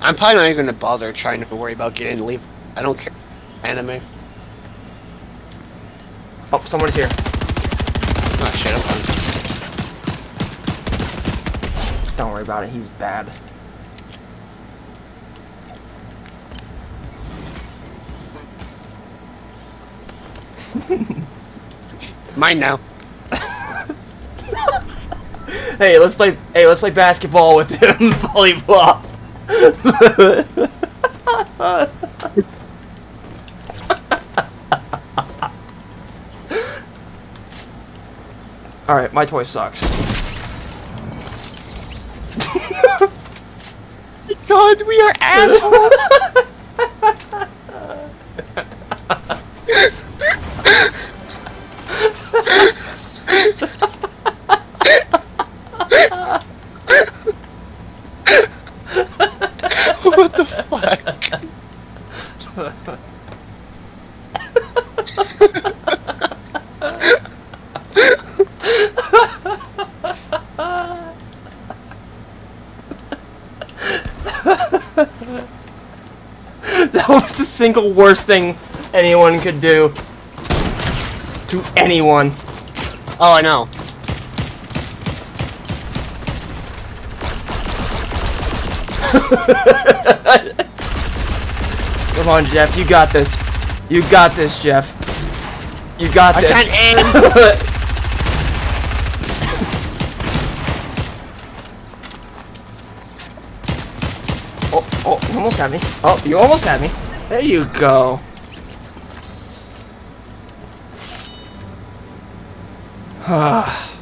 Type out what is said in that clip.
I'm probably not even gonna bother trying to worry about getting leave. I don't care. Anime. Oh, someone's here. Oh shit, I'm fine. Don't worry about it. He's bad. Mine now. Hey, let's play. Hey, let's play basketball with him. Volleyball. All right, my toy sucks. God, we are assholes. That was the single worst thing anyone could do to anyone. Oh, I know. Come on, Jeff. You got this. You got this, Jeff. You got this. I can't aim. oh, oh, you almost had me. Oh, you almost had me. There you go. Ah.